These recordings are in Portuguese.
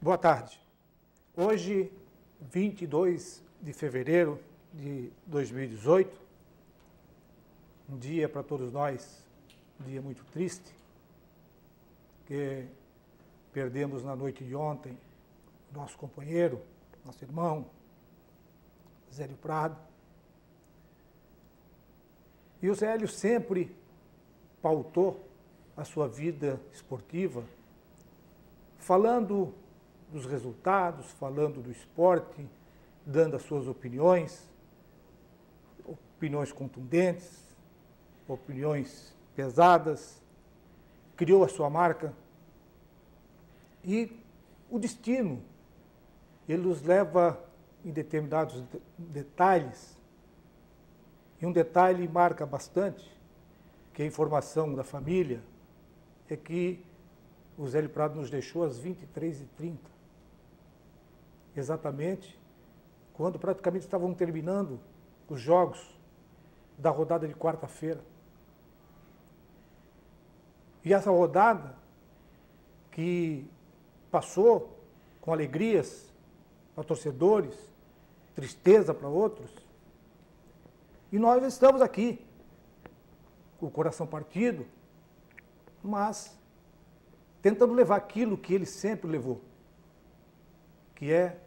Boa tarde. Hoje, 22 de fevereiro de 2018, um dia para todos nós, um dia muito triste, que perdemos na noite de ontem nosso companheiro, nosso irmão, Zélio Prado. E o Zélio sempre pautou a sua vida esportiva falando dos resultados, falando do esporte, dando as suas opiniões, opiniões contundentes, opiniões pesadas, criou a sua marca. E o destino, ele nos leva em determinados detalhes, e um detalhe marca bastante, que é a informação da família, é que o Zélio Prado nos deixou às 23h30 exatamente quando praticamente estavam terminando os jogos da rodada de quarta-feira. E essa rodada que passou com alegrias para torcedores, tristeza para outros, e nós estamos aqui, com o coração partido, mas tentando levar aquilo que ele sempre levou, que é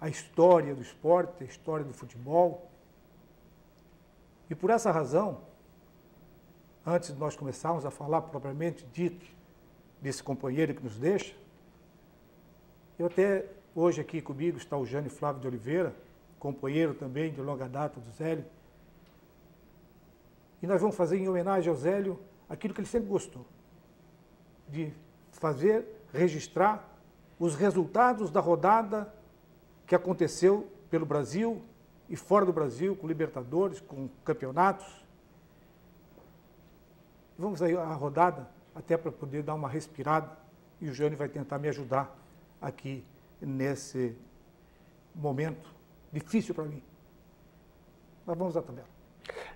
a história do esporte, a história do futebol. E por essa razão, antes de nós começarmos a falar propriamente dito desse companheiro que nos deixa, eu até hoje aqui comigo está o Jânio Flávio de Oliveira, companheiro também de longa data do Zélio. E nós vamos fazer em homenagem ao Zélio aquilo que ele sempre gostou, de fazer, registrar os resultados da rodada que aconteceu pelo Brasil e fora do Brasil, com Libertadores, com campeonatos. Vamos aí a rodada, até para poder dar uma respirada, e o Jânio vai tentar me ajudar aqui nesse momento difícil para mim. Mas vamos à tabela.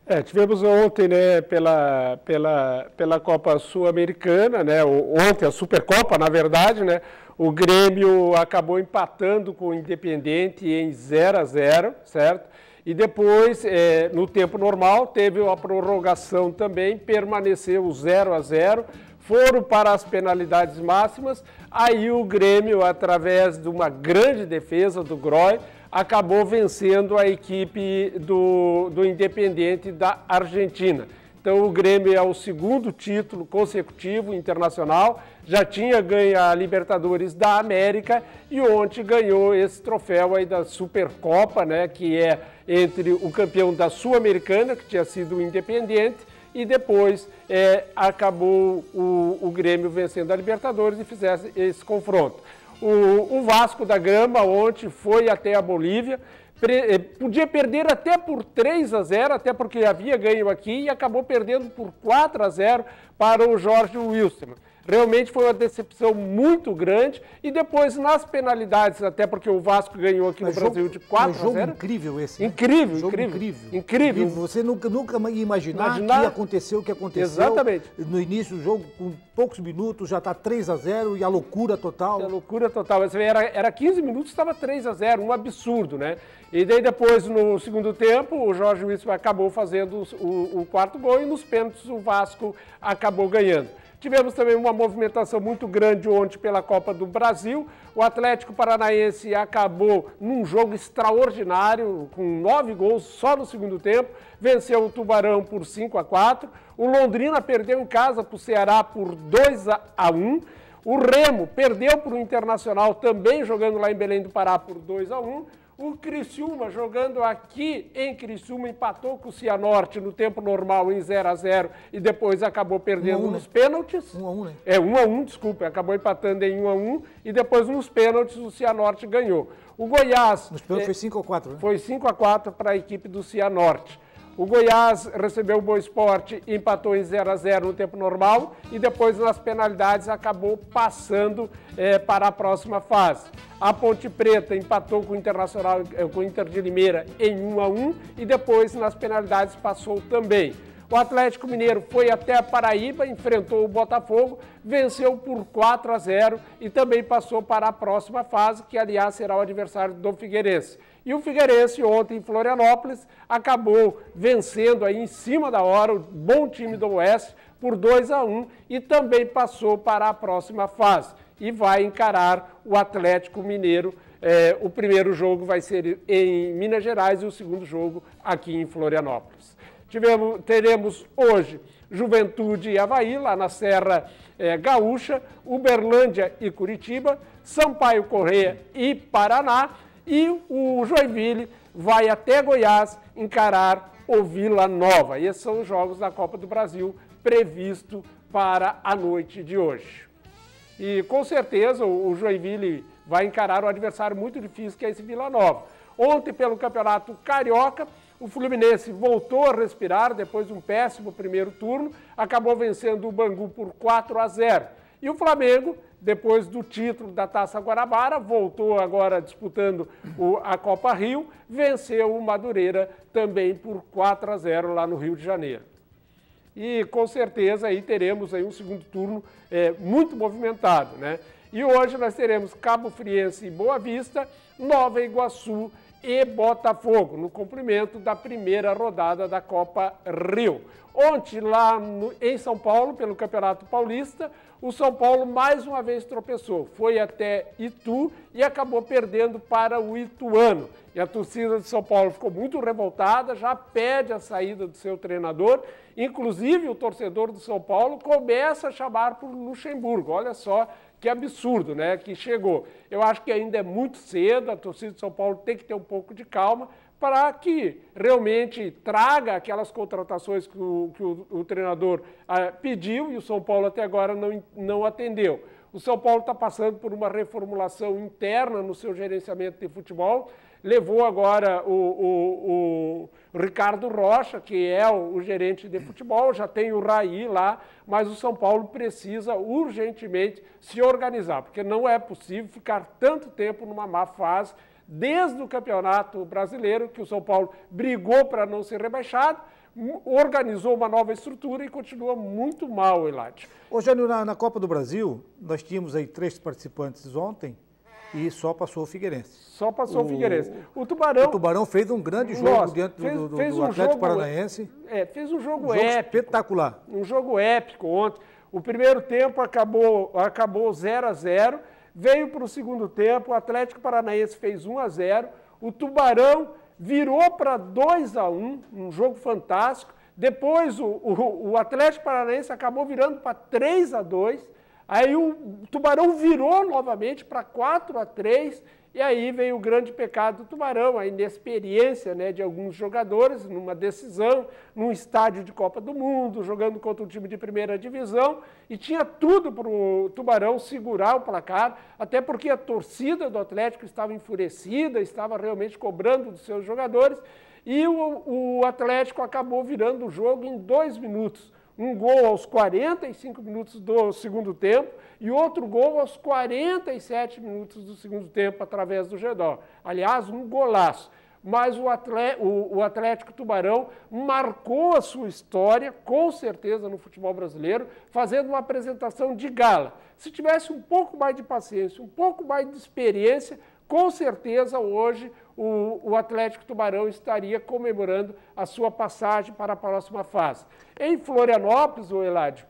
É, tivemos ontem, né, pela, pela, pela Copa Sul-Americana, né, ontem a Supercopa, na verdade, né, o Grêmio acabou empatando com o Independente em 0 a 0, certo? E depois, é, no tempo normal, teve a prorrogação também, permaneceu 0 a 0 foram para as penalidades máximas, aí o Grêmio, através de uma grande defesa do Groy, acabou vencendo a equipe do, do Independente da Argentina. Então o Grêmio é o segundo título consecutivo internacional, já tinha ganho a Libertadores da América e ontem ganhou esse troféu aí da Supercopa, né, que é entre o campeão da Sul-Americana, que tinha sido o Independente, e depois é, acabou o, o, Grêmio vencendo a Libertadores e fizesse esse confronto. O, o Vasco da Gama ontem foi até a Bolívia, eh, podia perder até por 3 a 0, até porque havia ganho aqui e acabou perdendo por 4 a 0 para o Jorge Wilson. Realmente foi uma decepção muito grande. E depois, nas penalidades, até porque o Vasco ganhou aqui mas no jogo, Brasil de 4 a 0. jogo incrível esse. Né? Incrível, jogo incrível, incrível. Incrível. Você nunca, nunca ia imaginar, imaginar que aconteceu o que aconteceu. Exatamente. No início do jogo, com poucos minutos, já está 3 a 0 e a loucura total. A loucura total. Era, era 15 minutos, estava 3 a 0 um absurdo, né? E daí depois, no segundo tempo, o Jorge Wilson acabou fazendo o, o quarto gol e nos pênaltis o Vasco acabou ganhando. Tivemos também uma movimentação muito grande ontem pela Copa do Brasil. O Atlético Paranaense acabou num jogo extraordinário, com nove gols só no segundo tempo. Venceu o Tubarão por 5 a 4. O Londrina perdeu em casa para o Ceará por 2 a 1. O Remo perdeu para o Internacional também jogando lá em Belém do Pará por 2 a 1. O Criciúma, jogando aqui em Criciúma, empatou com o Cianorte no tempo normal em 0 a 0 e depois acabou perdendo um um, nos né? pênaltis. 1 um a 1 um, né? É, 1 a 1 desculpa, acabou empatando em 1 a 1 e depois nos pênaltis o Cianorte ganhou. O Goiás... Nos pênaltis é, foi 5 a 4, né? Foi 5 a 4 para a equipe do Cianorte. O Goiás recebeu o Boa Esporte empatou em 0 a 0 no tempo normal e depois nas penalidades acabou passando é, para a próxima fase. A Ponte Preta empatou com o Internacional, eh, com o Inter de Limeira em 1 a 1 e depois nas penalidades passou também. O Atlético Mineiro foi até a Paraíba, enfrentou o Botafogo, venceu por 4 a 0 e também passou para a próxima fase, que aliás será o adversário do Figueirense. E o Figueirense ontem em Florianópolis acabou vencendo aí em cima da hora o bom time do Oeste por 2 a 1 e também passou para a próxima fase e vai encarar o Atlético Mineiro. É, o primeiro jogo vai ser em Minas Gerais e o segundo jogo aqui em Florianópolis. Tivemos, teremos hoje Juventude e Havaí, lá na Serra é, Gaúcha, Uberlândia e Curitiba, Sampaio Correia e Paraná, e o Joinville vai até Goiás encarar o Vila Nova. Esses são os jogos da Copa do Brasil previsto para a noite de hoje. E com certeza o Joinville vai encarar um adversário muito difícil que é esse Vila Nova. Ontem, pelo Campeonato Carioca, o Fluminense voltou a respirar depois de um péssimo primeiro turno, acabou vencendo o Bangu por 4 a 0. E o Flamengo, depois do título da Taça Guarabara, voltou agora disputando o, a Copa Rio, venceu o Madureira também por 4 a 0 lá no Rio de Janeiro. E com certeza aí teremos aí um segundo turno é, muito movimentado, né? E hoje nós teremos Cabo Friense e Boa Vista, Nova Iguaçu e Botafogo, no cumprimento da primeira rodada da Copa Rio. Ontem, lá no, em São Paulo, pelo Campeonato Paulista, o São Paulo mais uma vez tropeçou. Foi até Itu e acabou perdendo para o Ituano. E a torcida de São Paulo ficou muito revoltada, já pede a saída do seu treinador. Inclusive, o torcedor do São Paulo começa a chamar por Luxemburgo. Olha só que absurdo, né? Que chegou. Eu acho que ainda é muito cedo, a torcida de São Paulo tem que ter um pouco de calma para que realmente traga aquelas contratações que o, que o, o treinador ah, pediu e o São Paulo até agora não, não atendeu. O São Paulo está passando por uma reformulação interna no seu gerenciamento de futebol. Levou agora o, o, Ricardo Rocha, que é o, o, gerente de futebol, já tem o Raí lá, mas o São Paulo precisa urgentemente se organizar, porque não é possível ficar tanto tempo numa má fase desde o Campeonato Brasileiro, que o São Paulo brigou para não ser rebaixado, organizou uma nova estrutura e continua muito mal, Elade. Ô, Jânio, na, na, Copa do Brasil, nós tínhamos aí três participantes ontem e só passou o Figueirense. Só passou o, o Figueirense. O Tubarão... O Tubarão fez um grande jogo Nossa, diante fez, do, do, fez do Atlético jogo, Paranaense. É, fez um jogo, um jogo épico. espetacular. Um jogo épico ontem. O primeiro tempo acabou 0 acabou a 0 Veio para o segundo tempo, o Atlético Paranaense fez 1 a 0, o Tubarão virou para 2 a 1, um jogo fantástico. Depois o, o, o Atlético Paranaense acabou virando para 3 a 2. Aí o Tubarão virou novamente para 4 a 3 e aí veio o grande pecado do Tubarão, a inexperiência né, de alguns jogadores numa decisão, num estádio de Copa do Mundo, jogando contra um time de primeira divisão, e tinha tudo para o Tubarão segurar o placar, até porque a torcida do Atlético estava enfurecida, estava realmente cobrando dos seus jogadores, e o, o Atlético acabou virando o jogo em dois minutos um gol aos 45 minutos do segundo tempo e outro gol aos 47 minutos do segundo tempo através do Gedó. Aliás, um golaço. Mas o Atlético, o Atlético Tubarão marcou a sua história, com certeza, no futebol brasileiro, fazendo uma apresentação de gala. Se tivesse um pouco mais de paciência, um pouco mais de experiência, com certeza hoje o, o Atlético Tubarão estaria comemorando a sua passagem para a próxima fase. Em Florianópolis, o Eládio,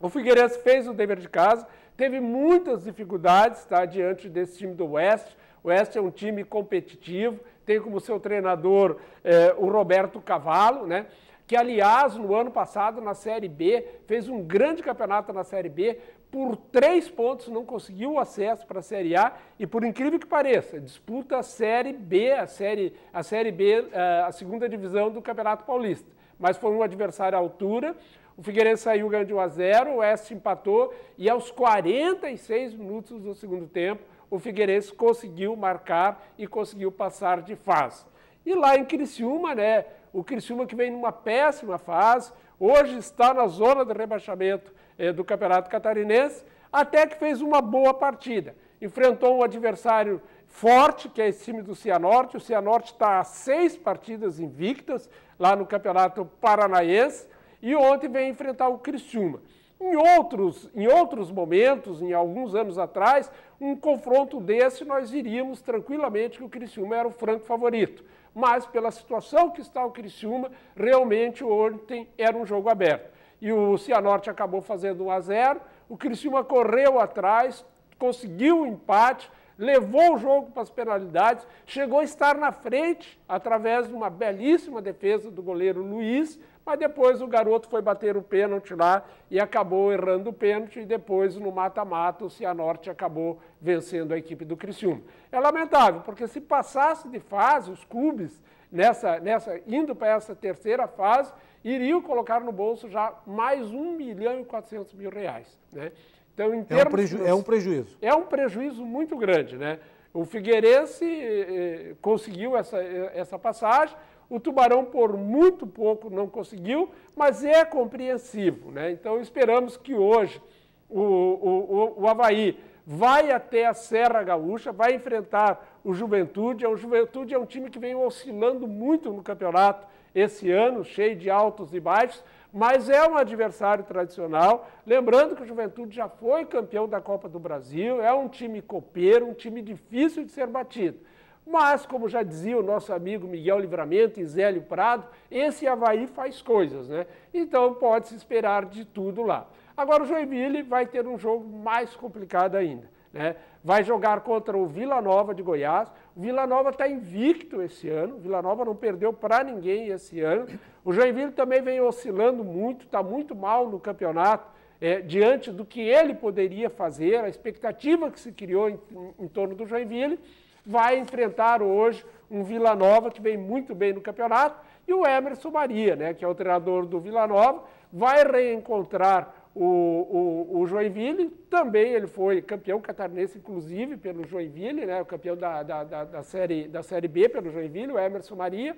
o Figueirense fez o dever de casa, teve muitas dificuldades tá, diante desse time do Oeste. O Oeste é um time competitivo, tem como seu treinador eh, o Roberto Cavalo, né? que aliás no ano passado na Série B fez um grande campeonato na Série B, por três pontos não conseguiu o acesso para a Série A e, por incrível que pareça, disputa a Série B, a Série, a série B, eh, a segunda divisão do Campeonato Paulista. Mas foi um adversário à altura. O Figueirense saiu ganhando de 1 a 0, o Oeste empatou e aos 46 minutos do segundo tempo, o Figueirense conseguiu marcar e conseguiu passar de fase. E lá em Criciúma, né, o Criciúma que vem numa péssima fase, hoje está na zona de rebaixamento do Campeonato Catarinense, até que fez uma boa partida. Enfrentou um adversário forte, que é esse time do Cianorte. O Cianorte está a seis partidas invictas lá no Campeonato Paranaense e ontem vem enfrentar o Criciúma. Em outros, em outros momentos, em alguns anos atrás, um confronto desse nós iríamos tranquilamente que o Criciúma era o franco favorito. Mas pela situação que está o Criciúma, realmente ontem era um jogo aberto. E o Cianorte acabou fazendo 1 a 0, o Criciúma correu atrás, conseguiu o um empate, levou o jogo para as penalidades, chegou a estar na frente através de uma belíssima defesa do goleiro Luiz, mas depois o garoto foi bater o pênalti lá e acabou errando o pênalti e depois no mata-mata o Cianorte acabou vencendo a equipe do Criciúma. É lamentável, porque se passasse de fase os clubes nessa, nessa indo para essa terceira fase, iriam colocar no bolso já mais 1 milhão e 400 mil reais. Né? Então, em termos, é, um preju é um prejuízo. É um prejuízo muito grande. Né? O Figueirense eh, eh conseguiu essa, eh, essa passagem, o Tubarão, por muito pouco, não conseguiu, mas é compreensivo. Né? Então, esperamos que hoje o, o, o Havaí vai até a Serra Gaúcha, vai enfrentar o Juventude. O Juventude é um time que vem oscilando muito no campeonato esse ano, cheio de altos e baixos, mas é um adversário tradicional. Lembrando que o Juventude já foi campeão da Copa do Brasil, é um time copeiro, um time difícil de ser batido. Mas, como já dizia o nosso amigo Miguel Livramento e Zélio Prado, esse Havaí faz coisas, né? Então pode-se esperar de tudo lá. Agora o Joinville vai ter um jogo mais complicado ainda. Né? Vai jogar contra o Vila Nova de Goiás. O Vila Nova está invicto esse ano. O Vila Nova não perdeu para ninguém esse ano. O Joinville também vem oscilando muito, está muito mal no campeonato, é, diante do que ele poderia fazer, a expectativa que se criou em, em, em torno do Joinville. Vai enfrentar hoje um Vila Nova que vem muito bem no campeonato e o Emerson Maria, né, que é o treinador do Vila Nova, vai reencontrar o, o, o, Joinville também ele foi campeão catarinense, inclusive, pelo Joinville, né, o campeão da, da, da, da, série, da Série B pelo Joinville, o Emerson Maria.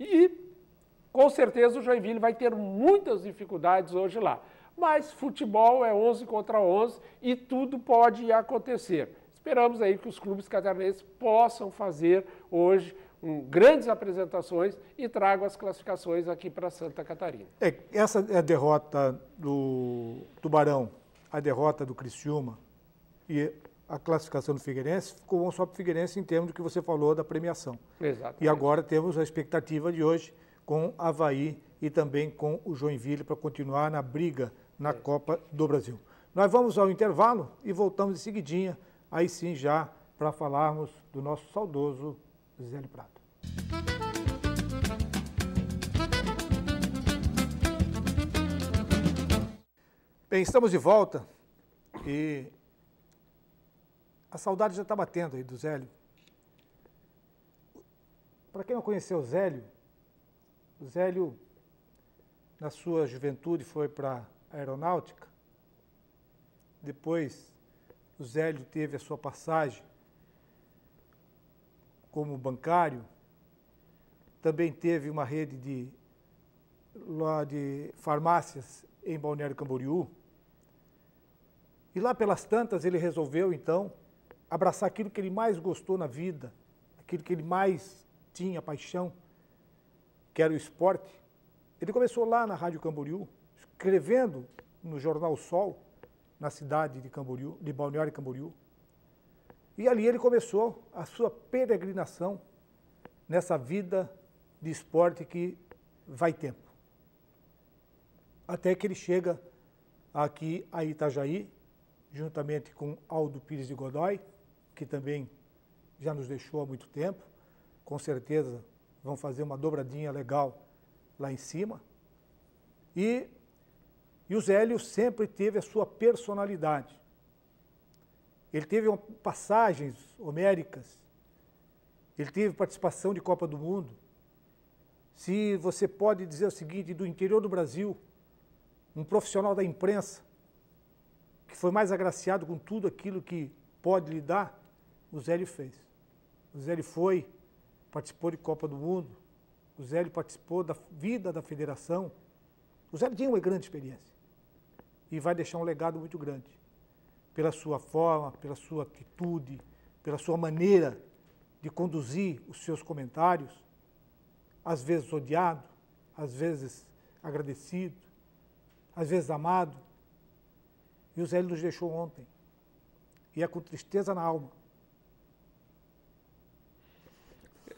E com certeza o Joinville vai ter muitas dificuldades hoje lá. Mas futebol é 11 contra 11 e tudo pode acontecer. Esperamos aí que os clubes catarinenses possam fazer hoje um, grandes apresentações e trago as classificações aqui para Santa Catarina. É, essa é a derrota do Tubarão, a derrota do Criciúma e a classificação do Figueirense ficou bom só para o Figueirense em termos do que você falou da premiação. Exato. E agora temos a expectativa de hoje com Havaí e também com o Joinville para continuar na briga na é. Copa do Brasil. Nós vamos ao intervalo e voltamos em seguidinha, aí sim já para falarmos do nosso saudoso Gisele Prato. Bem, estamos de volta e a saudade já está batendo aí do Zélio. Para quem não conheceu o Zélio, o Zélio, na sua juventude, foi para a aeronáutica. Depois, o Zélio teve a sua passagem como bancário, também teve uma rede de, lá de farmácias em Balneário Camboriú. E lá pelas tantas ele resolveu então abraçar aquilo que ele mais gostou na vida, aquilo que ele mais tinha paixão, que era o esporte. Ele começou lá na Rádio Camboriú, escrevendo no jornal Sol, na cidade de Camboriú, de Balneário Camboriú. E ali ele começou a sua peregrinação nessa vida de esporte que vai tempo. Até que ele chega aqui a Itajaí, juntamente com Aldo Pires de Godoy, que também já nos deixou há muito tempo. Com certeza vão fazer uma dobradinha legal lá em cima. E, e o Zélio sempre teve a sua personalidade. Ele teve passagens homéricas, ele teve participação de Copa do Mundo. Se você pode dizer o seguinte, do interior do Brasil, um profissional da imprensa, que foi mais agraciado com tudo aquilo que pode lhe dar, o Zélio fez. O Zélio foi participou de Copa do Mundo, o Zélio participou da vida da federação. O Zélio tinha uma grande experiência e vai deixar um legado muito grande pela sua forma, pela sua atitude, pela sua maneira de conduzir os seus comentários, às vezes odiado, às vezes agradecido, às vezes amado. E o Zélio nos deixou ontem. E é com tristeza na alma.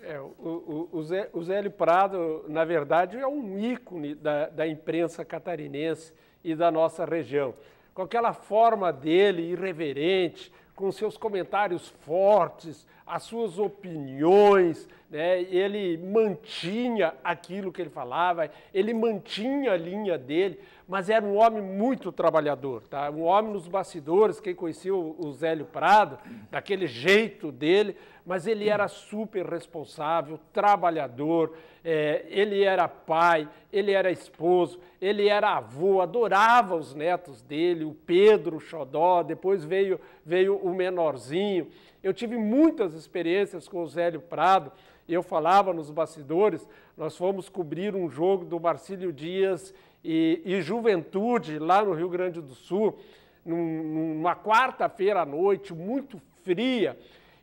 É, o, o, o, Zé, o Zélio Prado, na verdade, é um ícone da, da imprensa catarinense e da nossa região. Com aquela forma dele irreverente, com seus comentários fortes, as suas opiniões, né? ele mantinha aquilo que ele falava, ele mantinha a linha dele, mas era um homem muito trabalhador, tá? um homem nos bastidores, quem conhecia o Zélio Prado, daquele jeito dele, mas ele era super responsável, trabalhador, é, ele era pai, ele era esposo, ele era avô, adorava os netos dele, o Pedro, o Xodó, depois veio, veio o menorzinho, eu tive muitas experiências com o Zélio Prado, eu falava nos bastidores, nós fomos cobrir um jogo do Marcílio Dias e, e Juventude, lá no Rio Grande do Sul, num, numa quarta-feira à noite, muito fria,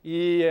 e,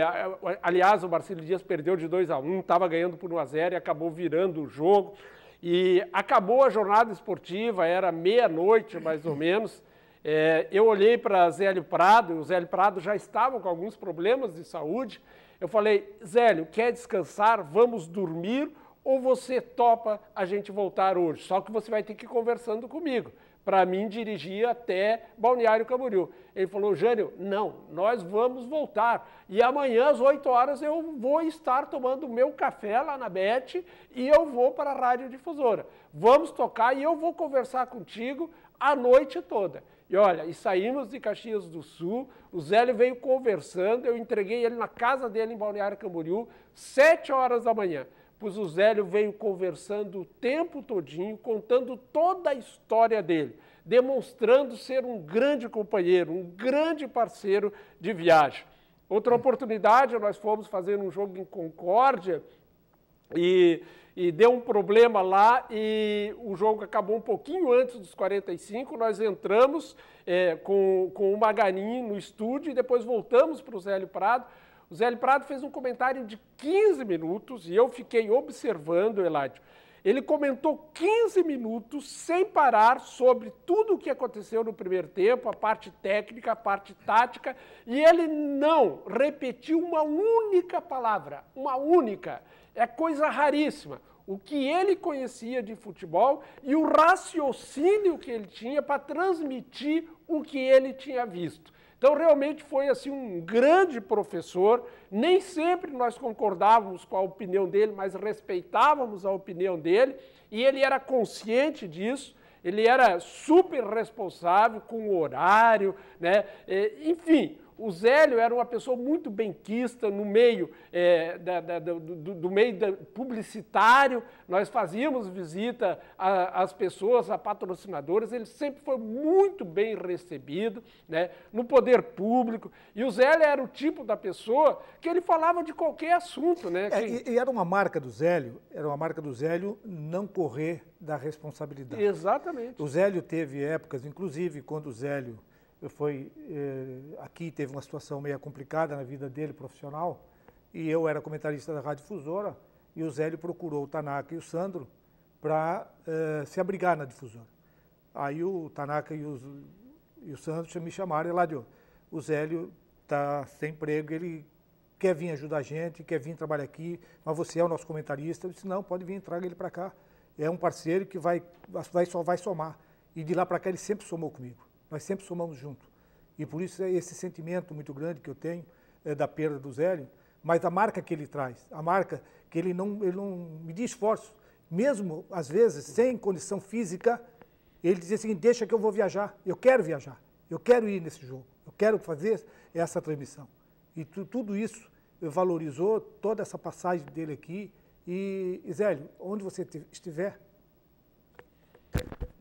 aliás, o Marcílio Dias perdeu de 2 a 1 um, estava ganhando por 1 a 0 e acabou virando o jogo. E acabou a jornada esportiva, era meia-noite mais ou menos, é, eu olhei para Zélio Prado, e o Zélio Prado já estava com alguns problemas de saúde. Eu falei, Zélio, quer descansar? Vamos dormir ou você topa a gente voltar hoje? Só que você vai ter que ir conversando comigo para mim dirigir até Balneário Camboriú. Ele falou, Jânio, não, nós vamos voltar. E amanhã às 8 horas eu vou estar tomando meu café lá na Bet e eu vou para a Rádio Difusora. Vamos tocar e eu vou conversar contigo a noite toda. E olha, e saímos de Caxias do Sul, o Zélio veio conversando, eu entreguei ele na casa dele em Balneário Camboriú, sete horas da manhã. Pois o Zélio veio conversando o tempo todinho, contando toda a história dele, demonstrando ser um grande companheiro, um grande parceiro de viagem. Outra oportunidade, nós fomos fazer um jogo em Concórdia e e deu um problema lá e o jogo acabou um pouquinho antes dos 45. Nós entramos é, com, com o Maganin no estúdio e depois voltamos para o Zélio Prado. O Zélio Prado fez um comentário de 15 minutos e eu fiquei observando, Eládio. Ele comentou 15 minutos sem parar sobre tudo o que aconteceu no primeiro tempo, a parte técnica, a parte tática, e ele não repetiu uma única palavra, uma única é coisa raríssima. O que ele conhecia de futebol e o raciocínio que ele tinha para transmitir o que ele tinha visto. Então, realmente foi assim um grande professor. Nem sempre nós concordávamos com a opinião dele, mas respeitávamos a opinião dele, e ele era consciente disso. Ele era super responsável com o horário, né? enfim, o Zélio era uma pessoa muito benquista no meio é, da, da, do, do, meio da, publicitário. Nós fazíamos visita às pessoas, a patrocinadores. Ele sempre foi muito bem recebido, né, no poder público. E o Zélio era o tipo da pessoa que ele falava de qualquer assunto, né? É, e, e era uma marca do Zélio, era uma marca do Zélio não correr da responsabilidade. Exatamente. O Zélio teve épocas, inclusive quando o Zélio foi eh, aqui teve uma situação meio complicada na vida dele profissional e eu era comentarista da Rádio Difusora e o Zélio procurou o Tanaka e o Sandro para eh, se abrigar na difusora. Aí o Tanaka e, os, e o Sandro me chamaram e lá deu. O Zélio está sem emprego, ele quer vir ajudar a gente, quer vir trabalhar aqui, mas você é o nosso comentarista. Eu disse, não, pode vir, traga ele para cá. É um parceiro que vai, vai, só vai somar. E de lá para cá ele sempre somou comigo. Nós sempre somamos junto. E por isso é esse sentimento muito grande que eu tenho é, da perda do Zélio, mas a marca que ele traz, a marca que ele não, ele não media esforço, mesmo às vezes sem condição física, ele dizia assim, deixa que eu vou viajar, eu quero viajar, eu quero ir nesse jogo, eu quero fazer essa transmissão. E tu, tudo isso valorizou toda essa passagem dele aqui. E, Zélio, onde você estiver,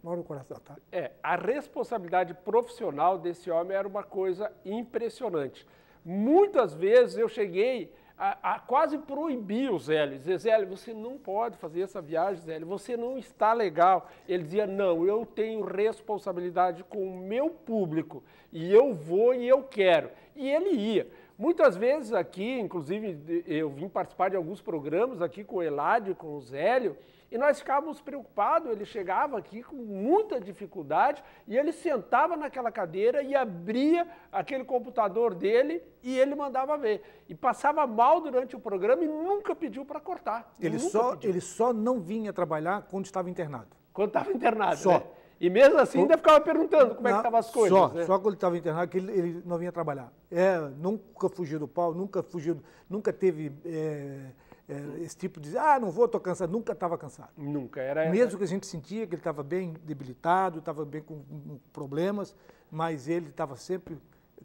mora o coração, tá? É, a responsabilidade profissional desse homem era uma coisa impressionante. Muitas vezes eu cheguei a, a quase proibia o Zélio. Dizia, Zélio, você não pode fazer essa viagem, Zélio, você não está legal. Ele dizia, não, eu tenho responsabilidade com o meu público e eu vou e eu quero. E ele ia. Muitas vezes aqui, inclusive eu vim participar de alguns programas aqui com o Eládio, com o Zélio, e nós ficávamos preocupados, ele chegava aqui com muita dificuldade e ele sentava naquela cadeira e abria aquele computador dele e ele mandava ver. E passava mal durante o programa e nunca pediu para cortar. Ele só, ele só não vinha trabalhar quando estava internado. Quando estava internado, Só. né? E mesmo assim ainda ficava perguntando como é que Não, estavam as coisas. Só, né? só quando ele estava internado que ele, ele não vinha trabalhar. É, nunca fugiu do pau, nunca fugiu, nunca teve é, é, esse tipo de, ah, não vou, estou cansado, nunca estava cansado. Nunca, era... Mesmo que a gente sentia que ele estava bem debilitado, estava bem com, com problemas, mas ele estava sempre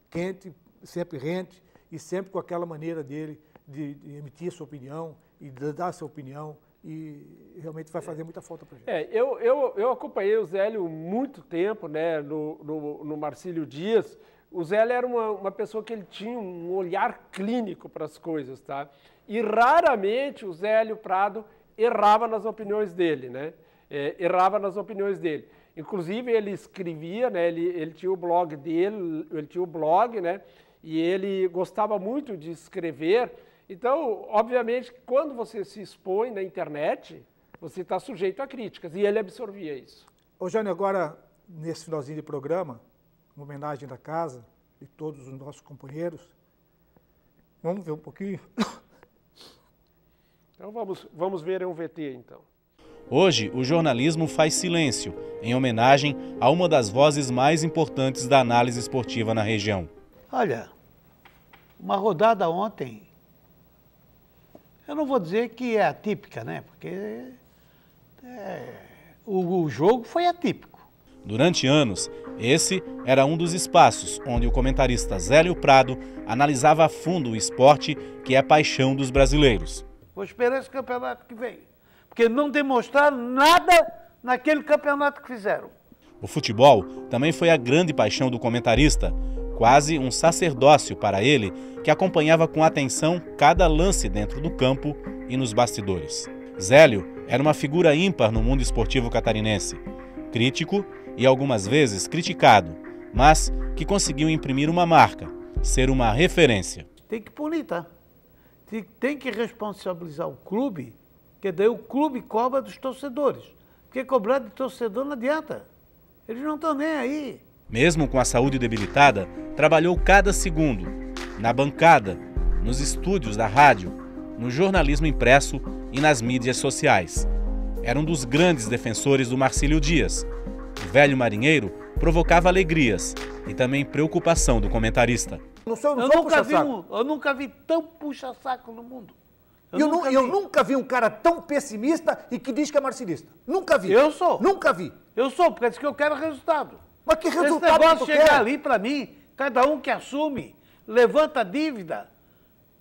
quente, sempre rente e sempre com aquela maneira dele de, de emitir sua opinião e de dar sua opinião e realmente vai fazer muita falta para gente. É, eu, eu, eu acompanhei o Zélio muito tempo, né, no, no, no Marcílio Dias. O Zélio era uma, uma pessoa que ele tinha um olhar clínico para as coisas, tá? E raramente o Zélio Prado errava nas opiniões dele, né? É, errava nas opiniões dele. Inclusive ele escrevia, né? Ele, ele tinha o blog dele, ele tinha o blog, né? E ele gostava muito de escrever. Então, obviamente, quando você se expõe na internet, você está sujeito a críticas. E ele absorvia isso. Ô, Jânio, agora, nesse finalzinho de programa, uma homenagem da casa e todos os nossos companheiros, vamos ver um pouquinho. Então vamos, vamos ver um VT então. Hoje, o jornalismo faz silêncio, em homenagem a uma das vozes mais importantes da análise esportiva na região. Olha, uma rodada ontem, eu não vou dizer que é atípica, né? Porque é, o, o jogo foi atípico. Durante anos, esse era um dos espaços onde o comentarista Zélio Prado analisava a fundo o esporte que é paixão dos brasileiros. Vou esperar esse campeonato que vem. Porque não demonstraram nada naquele campeonato que fizeram. O futebol também foi a grande paixão do comentarista, quase um sacerdócio para ele que acompanhava com atenção cada lance dentro do campo e nos bastidores. Zélio era uma figura ímpar no mundo esportivo catarinense, crítico e algumas vezes criticado, mas que conseguiu imprimir uma marca, ser uma referência. Tem que punir, tá? Tem, que responsabilizar o clube, que daí o clube cobra dos torcedores. Porque cobrar de torcedor não adianta. Eles não estão nem aí. Mesmo com a saúde debilitada, trabalhou cada segundo, na bancada, nos estúdios da rádio, no jornalismo impresso e nas mídias sociais. Era um dos grandes defensores do Marcílio Dias. O velho marinheiro provocava alegrias e também preocupação do comentarista. Não sou, não Eu sou nunca, vi um, eu nunca vi tão puxa-saco no mundo. E Eu, nu- nunca eu vi. nunca vi um cara tão pessimista e que diz que é marcilista. Nunca vi. Eu sou. Nunca vi. Eu sou, porque diz que eu quero resultado. Mas que Esse resultado negócio de chegar quer? ali para mim, cada um que assume, levanta a dívida,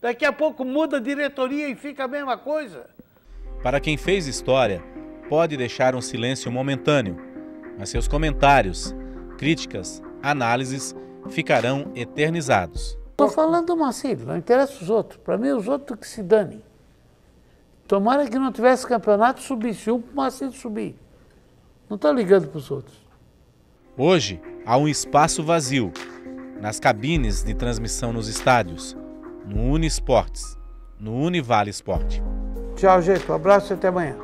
daqui a pouco muda a diretoria e fica a mesma coisa. Para quem fez história, pode deixar um silêncio momentâneo, mas seus comentários, críticas, análises ficarão eternizados. Estou falando do Marcílio, não interessa os outros. Para mim, os outros que se danem. Tomara que não tivesse campeonato, subisse um para o Marcílio subir. Não estou ligando para os outros. Hoje, há um espaço vazio nas cabines de transmissão nos estádios, no Unisportes, no Univale Esporte. Tchau, gente. Um abraço e até amanhã.